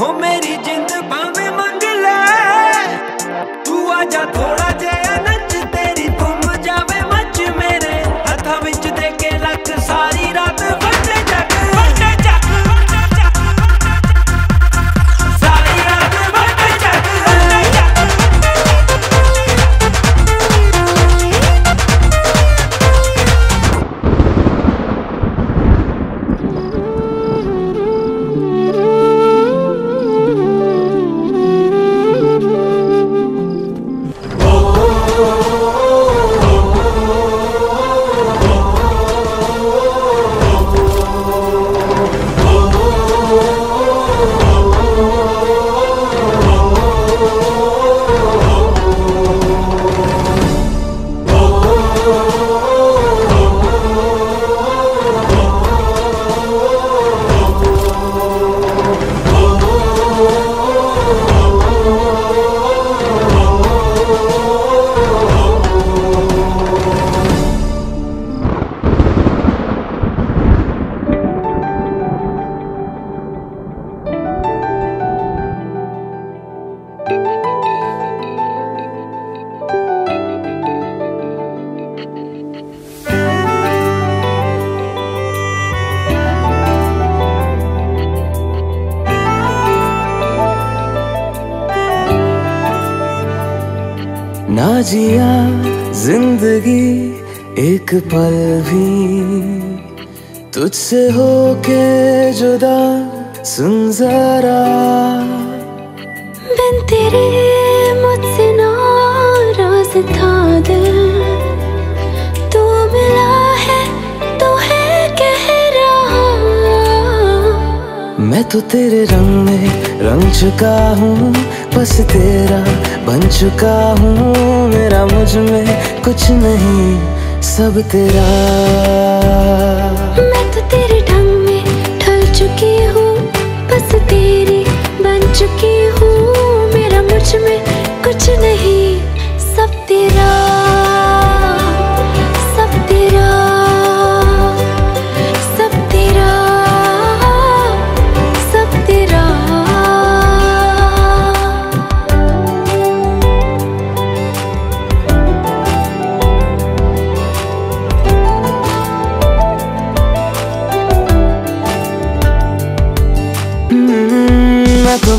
ਹੋ ਮੇਰੀ ਜਿੰਦ ਭਾਵੇਂ ਮੰਗ ਲੈ। ਤੂੰ ਆ ਜਾ ਥੋੜਾ ना जिया ज़िंदगी एक पल भी। तुझसे होके जुदा सुन जरा। बिन तेरे मुझसे नाराज़ था दिल। तू मिला है तो है कह रहा। मैं तो तेरे रंग में रंग चुका हूँ बस तेरा बन चुका हूँ मेरा मुझमें कुछ नहीं सब तेरा।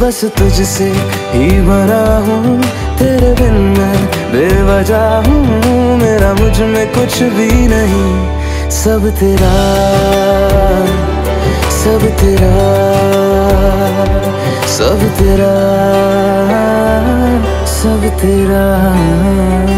बस तुझसे ही बना हूँ। तेरे बिन मैं बेवजह हूँ। मेरा मुझमें कुछ भी नहीं। सब तेरा सब तेरा सब तेरा सब तेरा।